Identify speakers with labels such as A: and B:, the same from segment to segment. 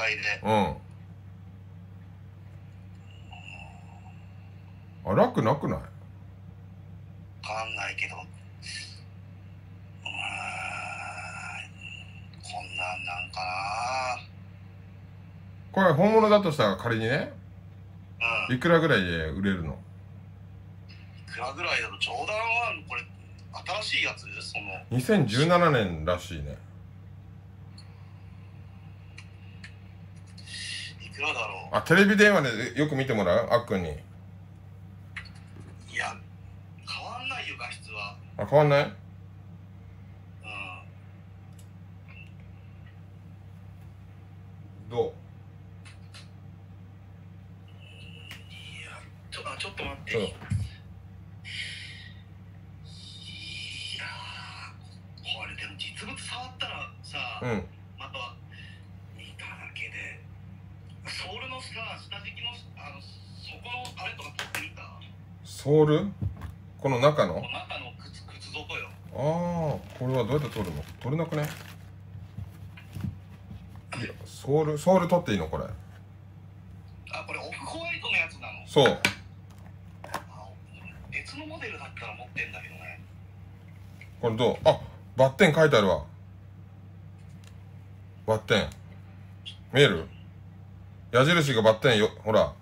A: 界で。
B: うん。あ楽なくない？
A: わかんないけど。うーん。こんなんなんか
B: これ本物だとしたら仮にね。
A: なうん。
B: いくらぐらいで売れるの？
A: いくらぐらいだろジョーダン1これ新しいやつその。
B: 2017年らしいね
A: いくらだろ
B: あテレビ電話でよく見てもらう？あっくんに。
A: ういや変わんないよ画質は。
B: あ変わんない？
A: うん。
B: どう？
A: いやちょあちょっと待って、
B: う。ん
A: いやーこれでも実物触ったらさ、
B: うん
A: また見ただけでソールのさ下敷きのあのそこのあれとか取ってみた
B: ソール？この中の？
A: この中の靴靴底よ。
B: ああこれはどうやって取るの？取れなくね？いやソールソール取っていいの？これ。
A: あこれオフホワイトのやつなの？
B: そう。
A: あ別のモデルだったら持ってんだけどね。
B: これどう？あバッテン書いてあるわ。バッテン。見える？矢印がバッテンよほら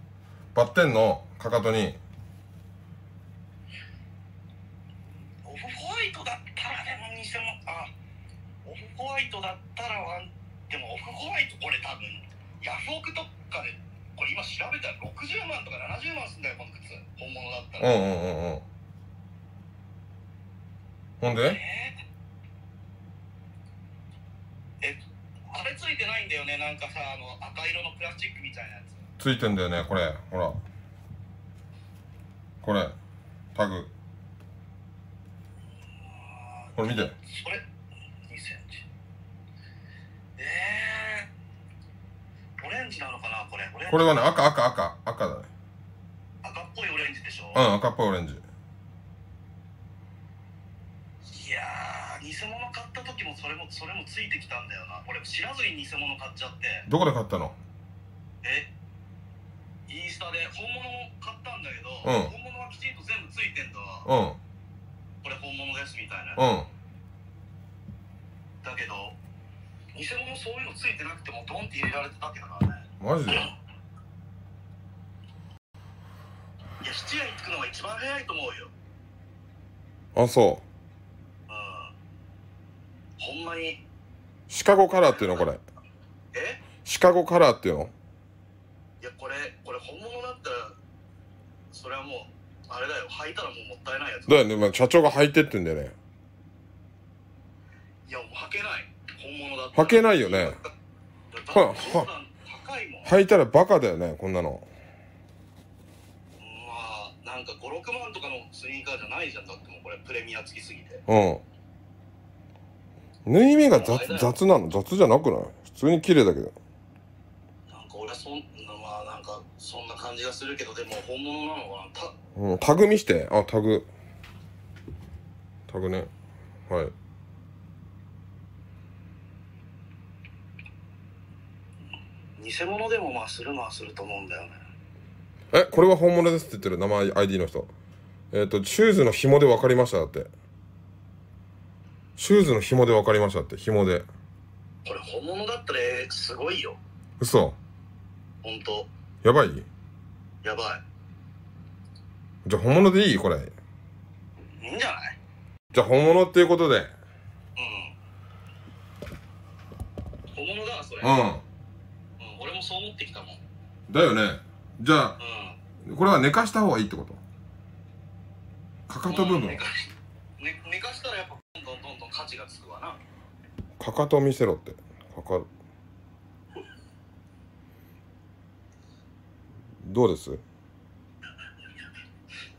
B: バッテンのかかとに。
A: オフホワイトだったらでも偽物あオフホワイトだったらワンでもオフホワイトこれ多分ヤフオクとかでこれ今調べたら60万とか70万すんだよこの靴。本物だったら、
B: うんうんうんうん。ほんで？
A: ええあれついてないんだよねなんかさあの赤色のプラスチックみたいなやつ。
B: ついてんだよねこれ。ほら。これ。タグ。これ見て。
A: それ。2センチ。えー、オレンジなのかなこれ。
B: これはね赤赤赤赤だね。
A: 赤っぽいオレンジでしょ、
B: うん赤っぽいオレンジ
A: いやー偽物買った時もそれもそれもついてきたんだよな。俺知らずに偽物買っちゃって。
B: どこで買ったの？
A: え？インスタで本物を買ったんだけど、
B: うん。
A: 本物はきちんと全部ついてんだわ。
B: うん。
A: これ本物ですみたいな、
B: うん。
A: だけど偽物そういうのついてなくてもドンって入れられてたわけだからね。
B: マジで？
A: いや質屋に着くのが一番早いと思うよ。
B: あそ
A: う。んほんまに？
B: うシカゴカラーっていうのこれ。
A: え？
B: シカゴカラーっていうの？
A: いやこれこれ本物だったらそれはもうあれだよ。履いたらもうもったいないやつ。
B: だよね、まあ、社長が履いてってんだよね。
A: いやもう履けない。本物だったら。
B: 履けないよね。は
A: ジョーダン高いもん。
B: 履いたらバカだよねこんなの。
A: まあなんか56万とかのスニーカーじゃないじゃん。だってもうこれプレミア付きすぎて。
B: うん縫い目が雑雑なの？雑じゃなくない？普通に綺麗だけど。
A: なんか俺はそんまあなんかそんな感じがするけどでも本物なのかな？た
B: うん、タグ見して。あタグ。タグね。はい。
A: 偽物でもまあするのはすると思うんだよね。
B: えこれは本物ですって言ってる名前 ID の人。えっ、とシューズの紐で分かりましただってシューズの紐で分かりましたって紐で。
A: これ本物だったらすごいよ。
B: 嘘。
A: ほんと
B: やばい？
A: やば
B: じゃあ本物でいい？これ。
A: いいいんじゃない？
B: じゃあ本物っていうことで。
A: うん。本物だそれ、
B: うん。
A: うん俺もそう思ってきたもん。
B: だよね。じゃあ
A: うん。
B: これは寝かした方がいいってこと？かかと部分。
A: うん価値がつくわな。
B: かかと見せろって。かかどうです？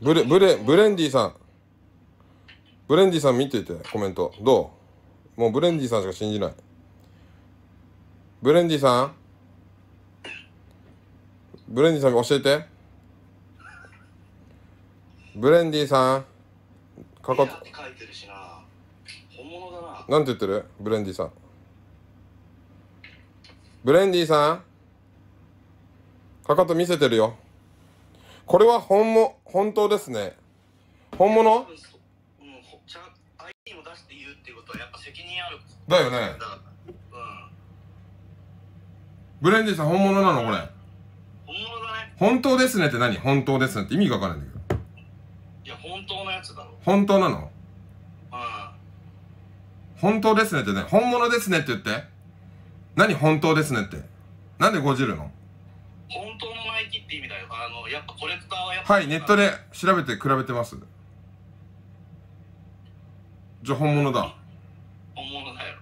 B: ブレブレブレンディさん。ブレンディさん見ていてコメント。どう？もうブレンディさんしか信じない。ブレンディさん？ブレンディさん教えて。ブレンディさん。かかと。
A: 書いてるしなな
B: なんて言ってる？ブレンディさん。ブレンディさん？かかと見せてるよ。これは本も本当ですね。本物？だよね。ブレンディさん本物なのこれ？
A: 本物だね。
B: 本当ですねって何？本当ですねって意味がわからないんだけど。
A: いや本当のやつだろ。
B: 本当なの？
A: うん
B: 本当ですねってね。本物ですねって言って。何本当ですねって。なんでごじるの？
A: 本当のナイキって意味だよ。あのやっぱコレクターはやっぱ
B: はいネットで調べて比べてます。じゃあ本物だ。
A: 本物だよ。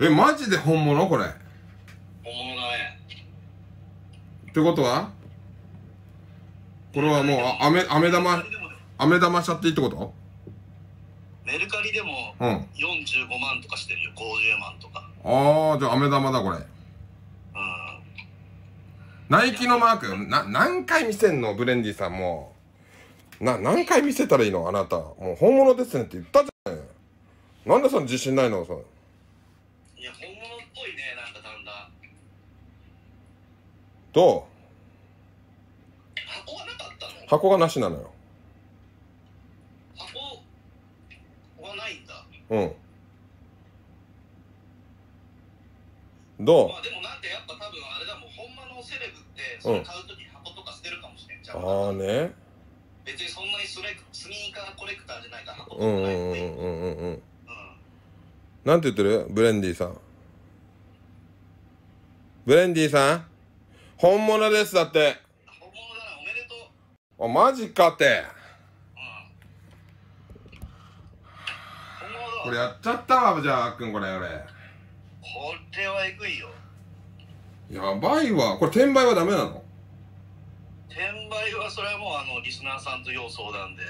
B: えマジで本物？これ。っ
A: 本物だね。
B: てことは？これはもうあ飴飴玉
A: メルカリでも
B: 飴玉しちゃっていいってこと？
A: メルカリでも
B: うん。
A: 45万とかしてるよ。50万とか。
B: ああじゃあ飴玉だこれ。
A: うん。
B: ナイキのマーク。な何回見せんのブレンディさんもう。な何回見せたらいいのあなた。もう本物ですねって言ったじゃない。なんでその自信ないのさ
A: いや本物っぽいねなんかだんだん。
B: ど
A: 箱はなかったの？
B: う箱がなしなのよ
A: 箱はないんだ
B: うん。ど
A: まあでもなんてやっぱ多分あれだもんほんまのセレブってそれ買う時箱とか捨てるかもしれんじゃん、
B: うああね。
A: 別にそんなにスレスニーカーコレクターじゃないから箱とか
B: うんうんうんうんうん。うん。
A: うん。
B: なんて言ってる？ブレンディさん。ブレンディさん？本物ですだって。
A: 本物だなおめでとう。
B: あマジかって
A: うん本物だ
B: これやっちゃったわじゃああっくんこれ俺。
A: これはえぐいよ。
B: やばいわ。これ転売はダメなの？
A: 転売はそれはもうあのリスナーさんと要相談で。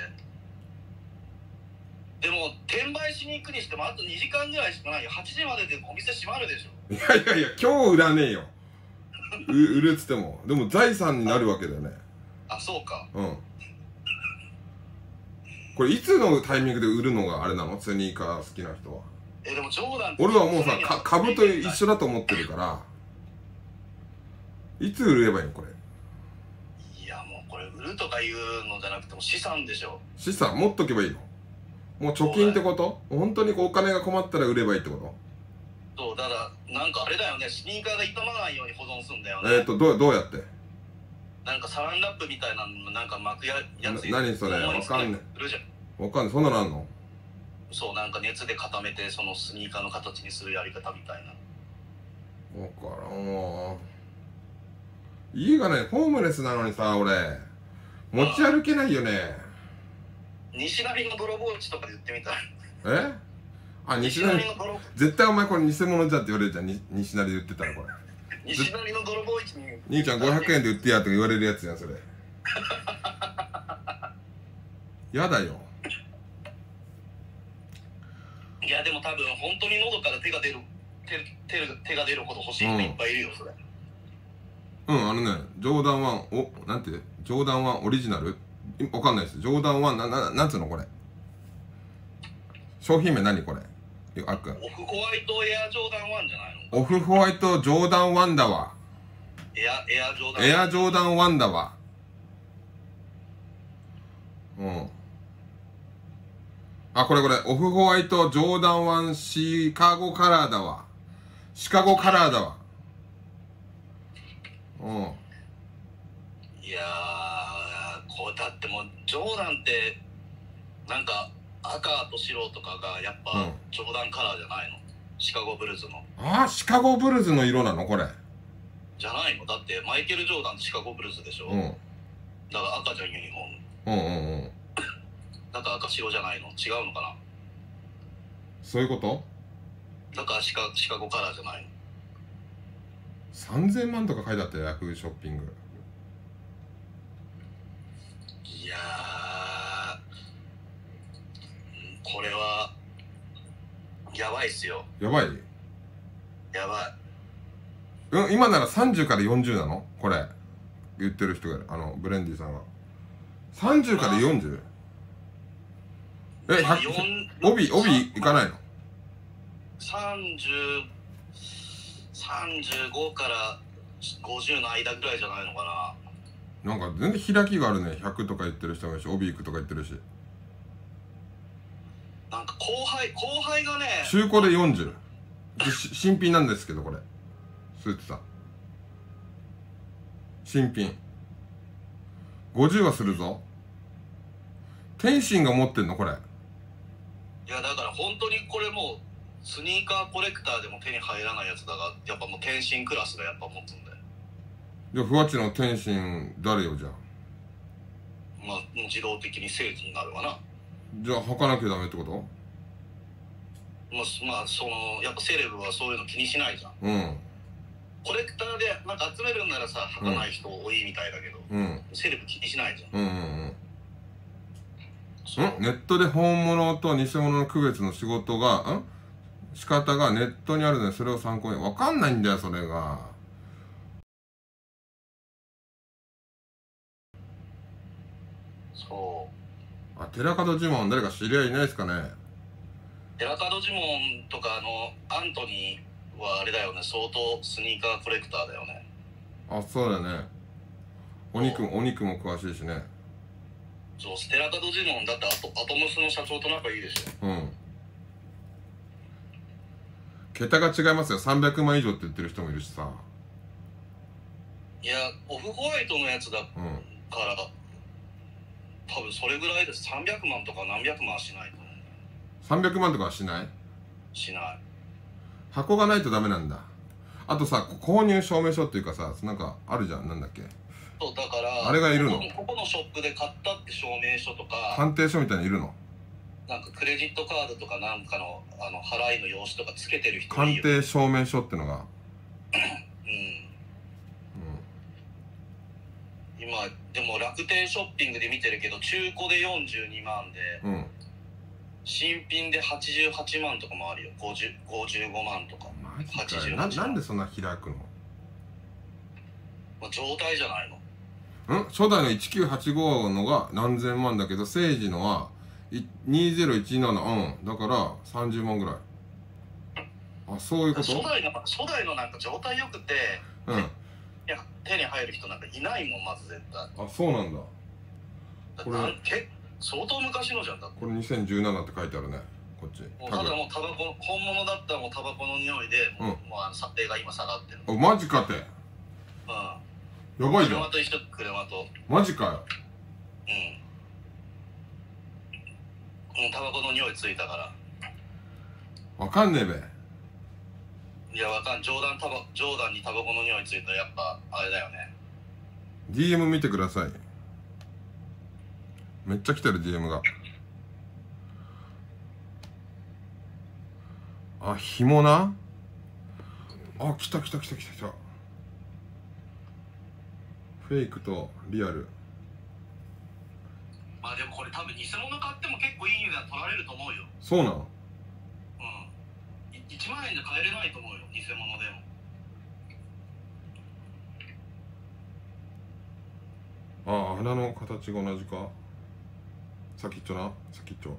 A: でも転売しに行くにしてもあと2時間ぐらいしかないよ。8時まででお店閉まるでしょ。
B: いやいやいや今日売らねえよ。う売るっつっても。でも財産になるわけだよね。
A: あそうか。
B: うんこれいつのタイミングで売るのがあれなの？スニーカー好きな人は。
A: えでもジョーダンって
B: 俺はもうさか株と一緒だと思ってるから。いつ売ればいいのこれ？
A: いやもうこれ売るとかいうのじゃなくても資産でしょ。
B: 資産持っとけばいいの？もう貯金ってこと？本当にこうお金が困ったら売ればいいってこと？
A: そうだからなんかあれだよね。スニーカーが傷まないように保存するんだよね、
B: えっ、ー、とどうどうやって？
A: なんかサランラップみたいなのなんか巻くややつ
B: な何それ？わかんない。わかんない。そんなのあんの？
A: そうなんか熱で固めてそのスニーカーの形にするやり方みたいな。
B: わからんわ。家がねホームレスなのにさ俺。持ち歩けないよね。
A: 西成の泥棒市とかで言ってみたい。
B: え？あ西
A: 西
B: 成
A: 成の泥
B: 絶対お前これ偽物じゃって言われるじゃん。に西成で売ってたらこれ
A: 西成の泥棒市に。
B: 兄ちゃん500円で売ってやとか言われるやつやんそれ。やだよ。
A: いやでも多分本当に喉から手が出る手手手が出るほど欲しい人いっぱいいるよそれ、
B: うんあのねジョーダン1おなんて？ジョーダン1オリジナル？いわかんないです。ジョーダン1なななんつうのこれ？商品名何これ？よあっくん。
A: オフホワイトエアジョーダン1じゃないの？
B: オフホワイトジョーダン1だわ。
A: エアエアジョーダン。
B: エアジョーダン1だわ。うん。あこれこれ。オフホワイトジョーダン1シカゴカラーだわ。シカゴカラーだわ。うん。
A: いやーこうだってもうジョーダンってなんか赤と白とかがやっぱ
B: うん。
A: ジョーダンカラーじゃないの？シカゴブルーズの。
B: あーシカゴブルーズの色なの？これ。
A: じゃないの？だってマイケル・ジョーダンってシカゴブルーズでしょ、
B: うん。
A: だから赤じゃんユニフォーム。
B: うんうんうん。
A: だから赤白じゃないの？違うのかな？
B: そういうこと？
A: だからシカシカゴカラーじゃないの
B: ？3000万とか書いてあったよヤフーショッピング
A: いやーうんこれはやばいっすよ。
B: やばい？
A: やばい。
B: うん今なら30から40なの？これ。言ってる人があのブレンディさんが30から 40? え
A: まあ
B: 100
A: 4
B: 帯帯いかないの
A: ？30 35から50の間ぐらいじゃないのか
B: な。んか全然開きがあるね。100とか言ってる人もいるし帯行くとか言ってるし
A: ななんか後輩後輩がね
B: 中古で40でし新品なんですけどこれ。スーツさん。新品。50はするぞ。天心が持ってんのこれ。
A: いやだから本当にこれもうスニーカーコレクターでも手に入らないやつだがやっぱもう天心クラスがやっぱ持つんだよ
B: じゃあふわっちの天心誰よじゃあ。
A: まあもう自動的に聖地になるわな
B: じゃあ履かなきゃダメってこと？
A: まあ、まあ、そのやっぱセレブはそういうの気にしないじゃん。
B: うん。
A: コレクターでなんか集めるんならさ履かない人多いみたいだけど、
B: うん。
A: セレブ気にしないじゃん。
B: うんうんうん。
A: そう。ん？
B: ネットで本物と偽物の区別の仕事がん？仕方がネットにあるのでそれを参考に。わかんないんだよそれが
A: そう
B: あ寺門呪文誰か知り合いいないですかね？
A: 寺門呪文とかあのアントニーはあれだよね。相当スニーカーコレクターだよね。
B: あそうだよね。お肉お肉も詳しいしね。
A: そう寺門呪文だってアトアトムスの社長と仲いいでしょ。
B: うん。桁が違いますよ。300万以上って言ってる人もいるしさ。
A: いやオフホワイトのやつだか
B: うん。
A: ら多分それぐらいです。300万とか何百万はしないと思う。
B: 300万とかはしない？
A: しない。
B: 箱がないとダメなんだ。あとさ購入証明書っていうかさなんかあるじゃん。なんだっけ？
A: そうだから
B: あれがいるの？
A: ここのショップで買ったって証明書とか
B: 鑑定書みたいにいるの？
A: なんかクレジットカードとかなんかのあの払いの用紙とかつけてる人い
B: 鑑定証明書ってのが、
A: うん今でも楽天ショッピングで見てるけど中古で42万で
B: うん。うん
A: 新品で88万とかもあるよ。50 55万とか、
B: マジか
A: 88
B: よななんでそんな開く
A: まあ、状態じゃないの。
B: のん？初代の1985のが何千万だけど聖司のはい2017うん。だから30万ぐらい。あそういうこ
A: 初
B: と
A: 代の初代のなんか状態よくて
B: うん
A: いや手に入る人なんかいないもんまず絶対。
B: あそうなんだ。これ
A: なんけ相当昔のじゃんだって。
B: これ2017って書いてあるね。こっち。
A: もうただもうタバコ本物だったらもうタバコの匂いでもう,、
B: うん。
A: もうあの査定が今下がってる。
B: あマジかって。
A: うん。
B: やばいじゃん。
A: 車と一緒車と。
B: マジかよ。
A: うん。もうタバコの匂いついたから。
B: わかんねえべ
A: いやわかんジョーダンタバジョーダンにタバコの匂いついたらやっぱあれだよね。
B: DM 見てください。めっちゃ来てる DM が。あ紐な？あ来た来た来た来た来た。フェイクとリアル。
A: まあでもこれ多分偽物買っても結構いい値段取られると思うよ。
B: そうなん
A: うんい1万円じゃ買えれないと思うよ偽物でも
B: あ穴の形が同じか。先っちょな。先っちょ。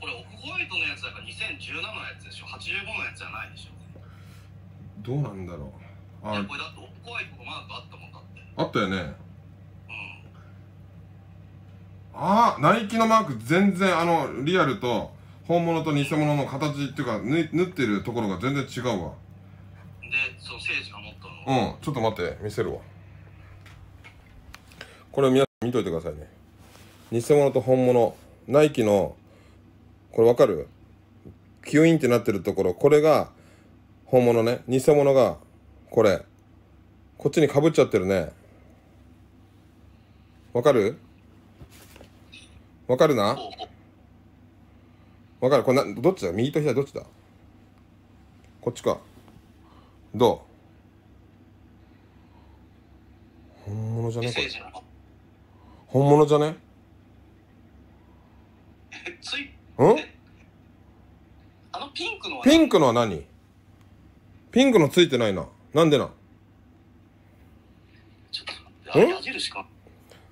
A: これオフホワイトのやつだから2017のやつでしょ。85のやつじゃないでしょ。
B: どうなんだろう。あ
A: これだってオフホワイトのマークあったもんだって。
B: あったよね。
A: うん。
B: ああナイキのマーク全然あのリアルと本物と偽物の形っていうか縫縫ってるところが全然違うわ。
A: でその聖
B: うんちょっと待って見せるわ。これ皆さん見といてくださいね。偽物と本物。ナイキのこれわかる？キュインってなってるところ。これが本物ね。偽物がこれ。こっちにかぶっちゃってるね。わかる？わかるな？
A: ほうほう
B: わかる。これなどっちだ？右と左どっちだ？こっちか。どう本物じゃね？これ。本物じゃね？
A: えつい
B: うん？
A: あのピンクのは？
B: ピンクのは何？ピンクのついてないな。なんでな
A: ちょっと矢印か？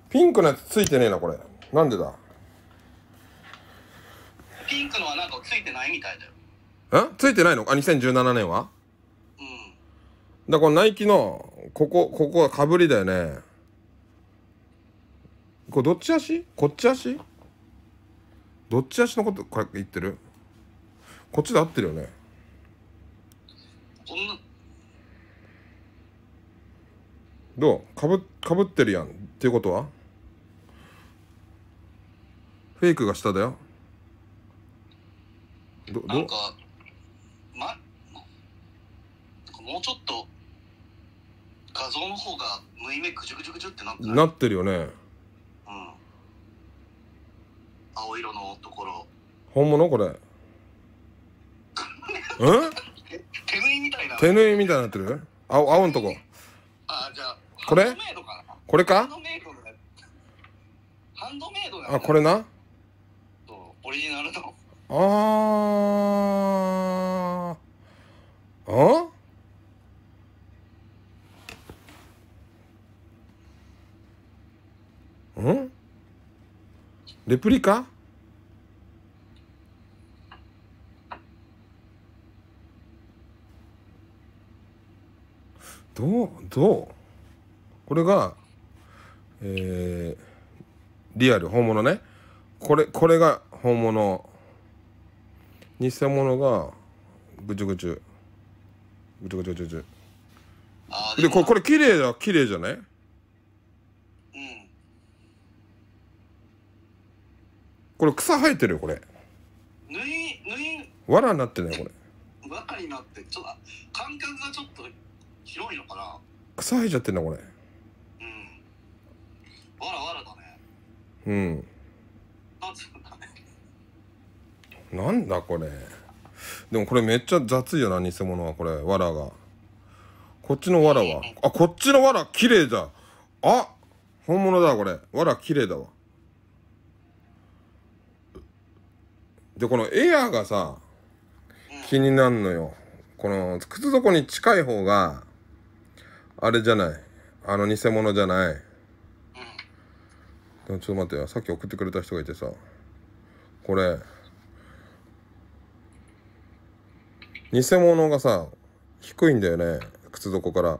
B: ピンクのやつついてねえなこれ。なんでだ？
A: ピンクのはなんかついてないみたいだよ。
B: え？ついてないの？あ2017年は？だからナイキのここここはかぶりだよねこれどっち足？こっち足？どっち足のことこれ言ってる？こっちで合ってるよね？
A: こんな。
B: どう？かぶかぶってるやん。っていうことは？フェイクが下だよ。どど
A: なんかまもうちょっと画像の方が縫い目ぐじゅぐじゅぐじゅってなってな
B: ってるよね。
A: うん青色のところ。
B: 本物これ。うん？
A: 手縫いみたいな。
B: 手縫いみたいになってる？青青のとこ。
A: あじゃあ
B: これ？これか？
A: ハンドメイド
B: あこれな？
A: オリジナルの。
B: あー。あ？ん？レプリカ？どうどう？これがえー、リアル本物ね。これこれが本物。偽物がぐちゅぐちゅぐちゅぐちゅぐちゅぐちゅ
A: あ
B: でこれこ
A: れ
B: れ綺麗だ綺麗じゃない
A: うん
B: これ草生えてるよこれ。
A: 縫い縫い。
B: 藁になってるねこれ。
A: ばかりになってちょっと感覚がちょっと広いのかな。
B: 草生えちゃってんだこれ。
A: うん。わらわらだね。
B: うん。
A: なんだ
B: これ。でもこれめっちゃ雑いよな偽物はこれ。藁が。こっちの藁は。あこっちの藁綺麗だあ本物だこれ。藁綺麗だわでこのエアーがさ気になるのよ。この靴底に近い方があれじゃない。あの偽物じゃない。でもちょっと待ってよ。さっき送ってくれた人がいてさ。これ偽物がさ低いんだよね。靴底から。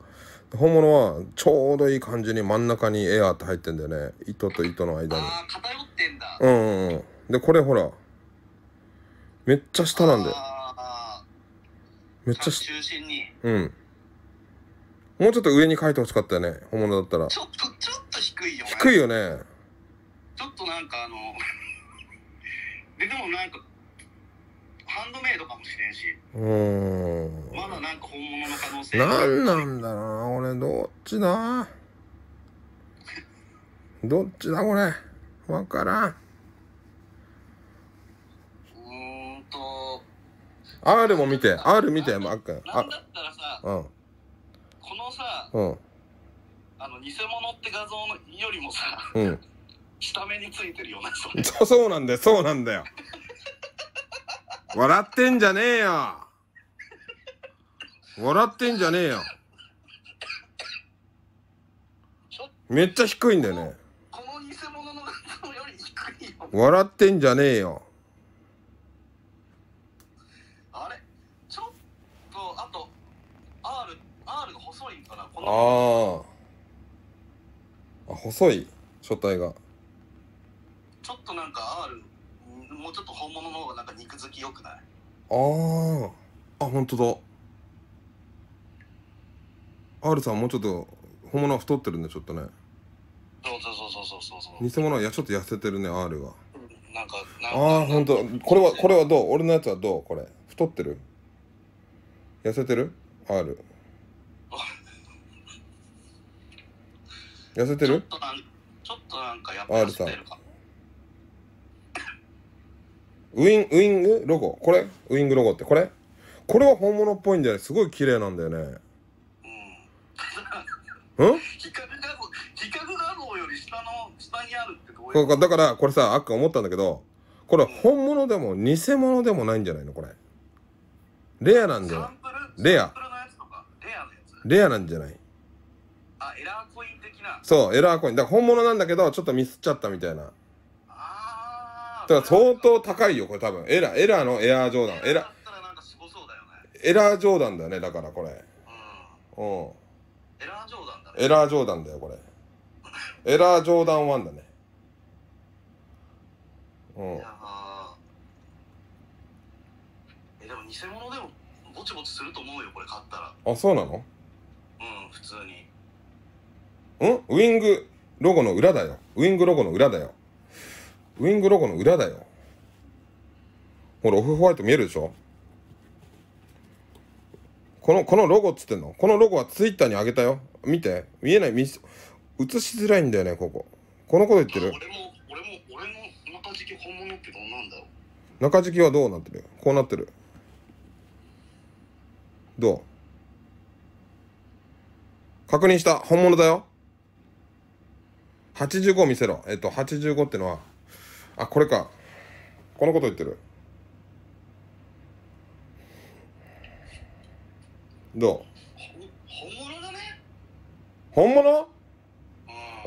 B: 本物はちょうどいい感じに真ん中にエアーって入ってんだよね。糸と糸の間に。
A: ああ偏ってんだ。
B: うんうんうん。でこれほらめっちゃ下なんだよ。
A: あ
B: めっちゃ
A: 中心に。
B: うん。もうちょっと上に書いてほしかったよね。本物だったら。
A: ちょっとちょっと低いよね
B: 低いよね。
A: ちょっとなんかあの ででもなんかハンドメイドかもしれんし。
B: うーん。
A: まだなんか本物の可能性。
B: なんなんだな俺。どっちだ？どっちだこれ？わからん
A: と
B: R も見て。R 見てマック。
A: なんだったらさ
B: うん。
A: このさ
B: うん。
A: あの偽物って画像のよりもさ
B: うん。
A: 下目についてるようなそれ。
B: そうそうなんだよ。そうなんだよ。笑ってんじゃねえよ。笑ってんじゃねえよ。めっちゃ低いんだよね。
A: この偽物の画像より低いよ。
B: 笑ってんじゃねえよ
A: あれちょっとあと R, R が細いんかなこの
B: あー。あ細い書体が。
A: ちょっとなんか R もうちょっと本物の方がなんか肉付き良くない？
B: あー。あ本当だ。R さんもうちょっと本物は太ってるねちょっとね。
A: そうそうそうそうそうそう
B: 偽物はいやちょっと痩せてるね R が
A: なんかなんか
B: ああ本当。これはこれはどう？俺のやつはどう？これ。太ってる？痩せてる？R 痩せて
A: ちょっ
B: る
A: となんちょっとなんかやっぱ
B: R さん。
A: 痩せてるか
B: ウインウイング？ロゴ？これ？ウイングロゴって？これ？これは本物っぽいんだよねすごい綺麗なんだよね。
A: うん。
B: うん？
A: 比較画像比較画像より下の下にあるってどういう
B: これだからこれさあっか思ったんだけどこれ本物でも偽物でもないんじゃないの？これ。レアなんじゃない？
A: サンプル？
B: レア。
A: サンプルのやつとか？レアのやつ？
B: レアなんじゃない？
A: あエラーコイン的な
B: そうエラーコイン。だから本物なんだけどちょっとミスっちゃったみたいな。
A: ああ
B: だから相当高いよこれ多分。エラーエラーのエアージョーダン。エラエラー。ジョーダンだよねだからこれ。うん。
A: エラージョーダンだね。
B: エラージョーダンだよこれ。エラージョーダン1だね。うん。
A: いやー。えでも偽物でもぼちぼちすると思うよこれ買ったら。
B: あそうなの？
A: うん普通に
B: ん？ウィングロゴの裏だよ。ウィングロゴの裏だよ。ウィングロゴの裏だよ。ほらオフホワイト見えるでしょ？このこのロゴっつってんの？このロゴはツイッターに上げたよ。見て。見えない。見す映しづらいんだよねここ。このこと言ってる？
A: あ俺も俺も俺の中敷き本物ってどんなんだろう？
B: 中敷きはどうなってる？こうなってる。どう？確認した。本物だよ85見せろ。えっと85ってのはあこれか。このこと言ってる。どう？
A: ほ本物だね。
B: 本物？
A: うん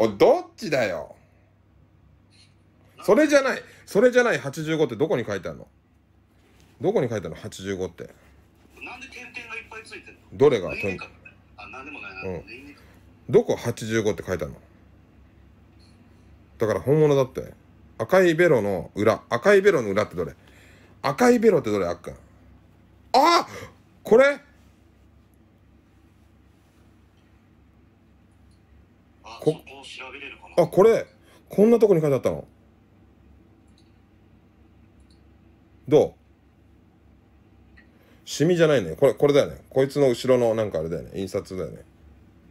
B: おどっちだよ。それじゃない。それじゃない85ってどこに書いてあるの？どこに書いてあるの？85って。
A: なんで点々がいっぱいついてんの？
B: どれが？
A: 年々か？あなんでもないな、
B: うん。どこ85って書いてあるの？だから本物だって。赤いベロの裏。赤いベロの裏ってどれ？赤いベロってどれあっくんあ！これ？こ
A: あそこれ？
B: こんなとこに書いてあったの？どう？シミじゃないね。これこれだよね。こいつの後ろのなんかあれだよね。印刷だよね。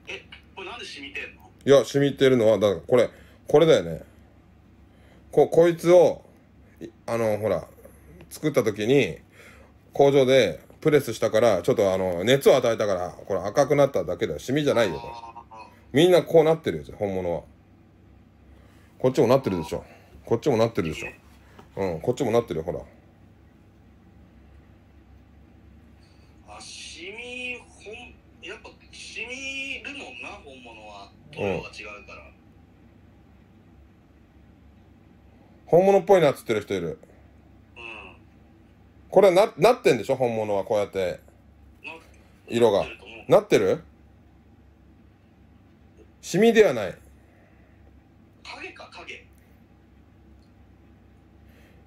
A: えこれなんで染みてんの？
B: いや染みてるのはだからこれこれだよね。ここいつをいあのほら作った時に工場でプレスしたからちょっとあの熱を与えたからこれ赤くなっただけだよ。シミじゃないよこれ。みんなこうなってるよ本物は。こっちもなってるでしょ。こっちもなってるでしょ。うんこっちもなってるよほら。
A: あ染み本やっぱ染みるもんな本物は。塗料が違う
B: 本物っぽいなっつってる人いる。
A: うん。
B: これななってんでしょ？本物はこうやって。
A: な
B: 色が。
A: なってる
B: シミではない。
A: 影か影。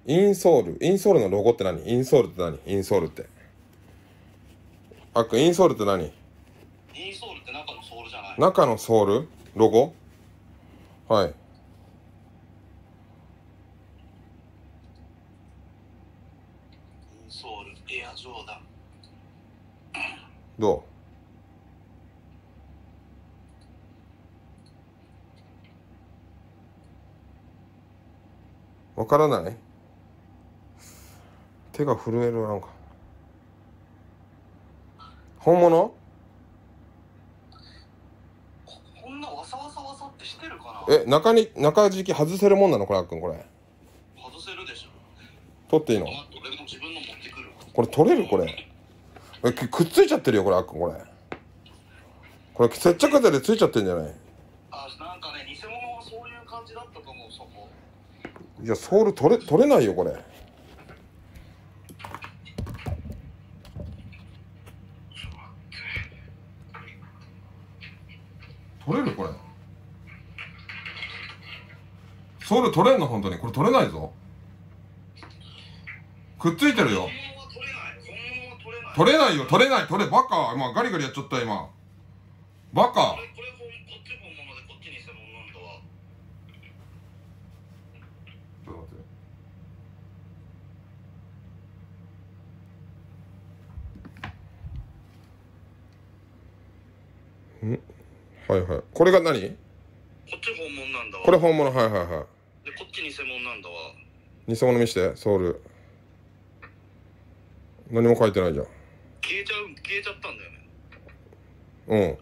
B: インソール。インソールのロゴって何？インソールって何？インソールって。あっくんインソールって何？
A: インソールって中のソールじゃない。
B: 中のソール？ロゴ？はい
A: インソールエアジョーダン
B: どう？わからない？手が震えるなんか。本物？え中に中敷き外せるもんなの？これあっくんこれ。
A: 外せるでしょ。
B: 取っていいの？これ取れる？これ。えくくっついちゃってるよこれあっくんこれ。これ接着剤でついちゃってんじゃない？
A: あなんかね偽物はそういう感じだったと思うそこ。
B: いやソール取れ取れないよこれ。取れるこれ。ソール取れんの本当に。これ取れないぞ。くっついてるよ
A: 取れない
B: よ取れない。取れバカ。今ガリガリやっちゃった今。バカ。
A: これこれ本こっち本物でこっち偽物なんだわ
B: ちょっと待って。ん？はいはい。これが何？
A: こっち本物なんだわ。
B: これ本物はいはいは
A: でこっち偽物なんだわ。
B: い偽物見してソウル。何も書いてないじゃん
A: 消えちゃう消えちゃったんだよね。
B: うん。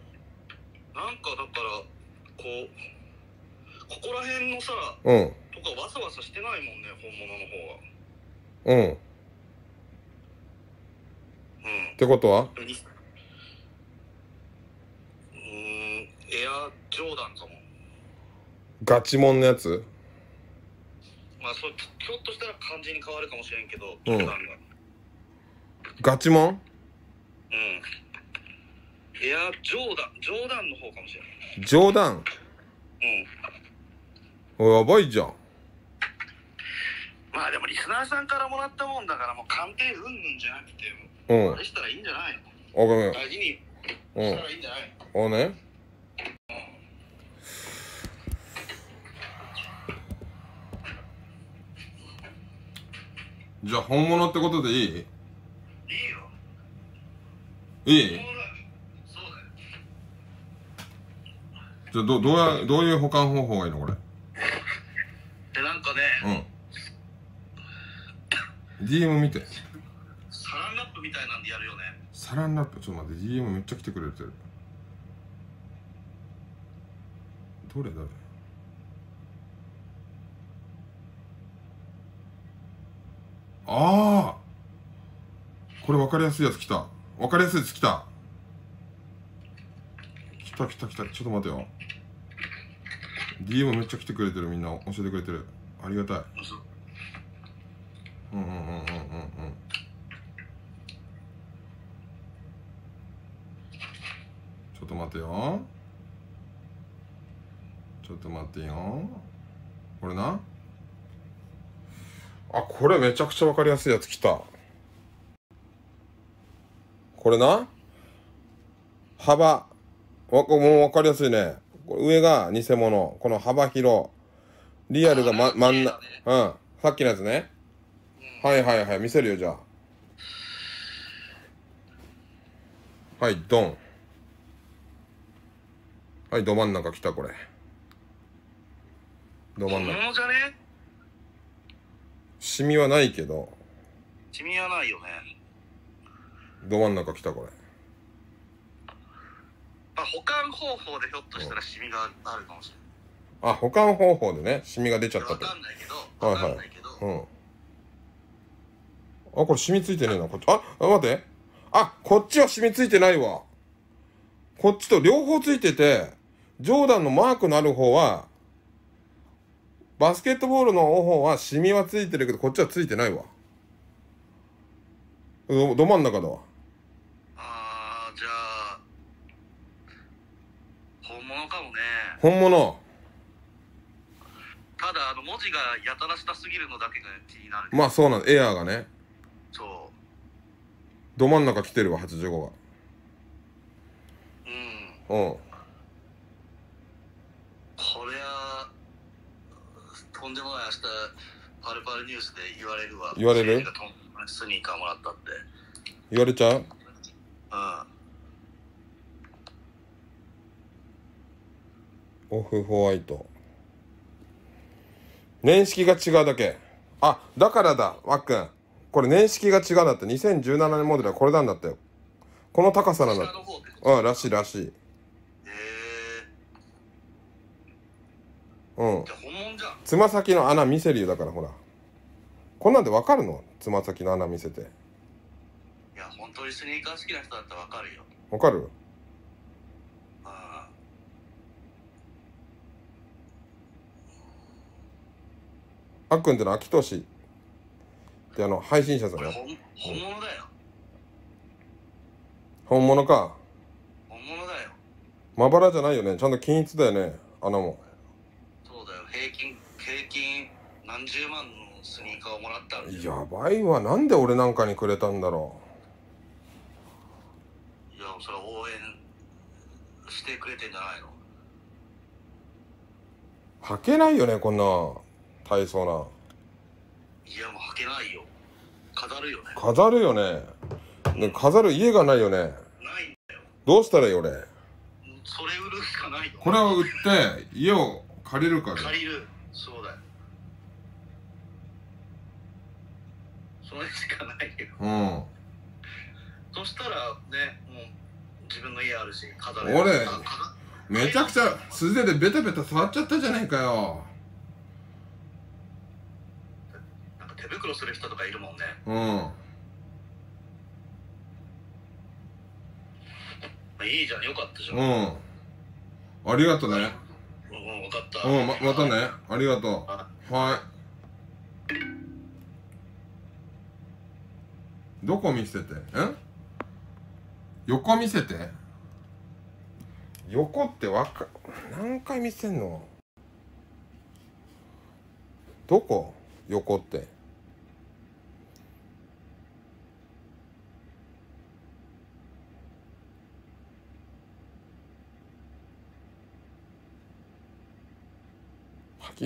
A: なんかだからこうここら辺のさ
B: うん。
A: とかわさわさしてないもんね本物の方は。
B: うん。っ
A: うん。
B: てことは？
A: にうーんエアジョーダンかも。
B: ガチモンのやつ？
A: まあそうひょっとしたら漢字に変わるかもしれんけど、
B: うん。
A: ジョーダンが。
B: ガチモン？
A: うんエアジョーダンジョーダンの方かもしれない。
B: 冗談？
A: うん。
B: おやばいじゃん。
A: まあでもリスナーさんからもらったもんだからもう鑑定うんぬんじゃなくて
B: うん。
A: あれしたらいいんじゃないの？
B: あごめん。
A: 大事に
B: うん。
A: したらいいんじゃないの？
B: あね。じゃあ本物ってことでいい？
A: いいよ。
B: いい？
A: そうだそうだよ
B: じゃあどどうやどういう保管方法がいいのこれ？
A: でなんかね
B: うん。DM 見て。
A: サランラップみたいなんでやるよね。
B: サランラップ？ちょっと待って DM めっちゃ来てくれてる。どれどれああこれ分かりやすいやつ来た。分かりやすいやつ来た。来た来た来た。ちょっと待てよ。DM めっちゃ来てくれてるみんな。教えてくれてる。ありがたい。
A: そう
B: うんうんうんうんうんうん。ちょっと待ってよ。ちょっと待ってよ。これな。あこれめちゃくちゃわかりやすいやつ来た。これな。幅わもうわかりやすいね。上が偽物。この幅広。リアルが、ま、
A: あ
B: 真ん中。うん。さっきのやつね。はいはいはい。見せるよじゃあ。はいドン。はいど真ん中来たこれ。ど真ん中。
A: 本物じゃね？
B: シミはないけど。
A: シミはないよね。
B: ど真ん中来たこれ
A: まあ保管方法でひょっとしたらシミがあるかもしれ
B: あ保管方法でねシミが出ちゃ
A: ないわ
B: ったと。
A: かんないけど
B: はいはい。
A: わかんないけど、
B: うん。あこれシミついてねえなこっち。ああ待って。あこっちはシミついてないわ。こっちと両方ついててジョーダンのマークのある方はバスケットボールの方はシミはついてるけどこっちはついてないわ。どど真ん中だわ
A: あーじゃあ本物かもね
B: 本物。
A: ただあの文字がやたらしたすぎるのだけが気になる。
B: まあそうなんだエアーがね。
A: そう。
B: ど真ん中来てるわ85が。
A: うん。
B: うん。
A: これはとんでもない明日パルパルニュースで言われるわ。
B: 言われる？
A: スニーカーもらったって。
B: 言われちゃう？
A: うん
B: オフホワイト。年式が違うだけ。あだからだわっくんこれ年式が違うんだって。2017年モデルはこれなんだってこの高さなんだ。ってうんらしいらしい。
A: へ
B: うん。つま先の穴見せるよだからほら。こんなんでわかるの？つま先の穴見せて。
A: いや本当にスニーカー好きな人だったらわかるよ。
B: わかる
A: あ
B: あっくんってのは秋藤氏ってあの配信者さんよ
A: 本本物だよ。
B: 本物か。
A: 本物だよ。
B: まばらじゃないよね。ちゃんと均一だよね。穴も。
A: そうだよ。平均平均何十万のスニーカーをもらったん
B: やばいわ。なんで俺なんかにくれたんだろ
A: いやそれは応援してくれてんじゃないの。
B: う履けないよねこんな大層ない
A: やもう履けないよ。飾るよね。
B: 飾るよね。ね飾る家がないよね。
A: ないんだよ。
B: どうしたらいい俺？
A: それ売るしかないよ
B: これを売って家を借りるか
A: 借りる。そうだよ。それしかないよ
B: うん。
A: そしたらねもう自分の家あるし飾る。
B: 俺めちゃくちゃ素手でベタベタ触っちゃったじゃねえかよ
A: なんか手袋する人とかいるもんね。
B: うん。
A: まあいいじゃん。よかったじゃん、うん、
B: うんありがとね。
A: 分かった。
B: うんままたね。ありがと
A: あ
B: う。はい。どこ見せて？ん横見せて？横ってわか何回見せんの？どこ？横って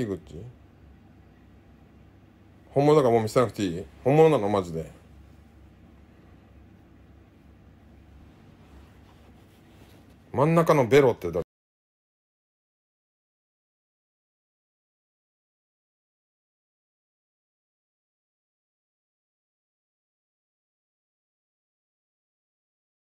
B: 口本物だからもう見せなくていい？本物なのマジで？真ん中のベロって誰？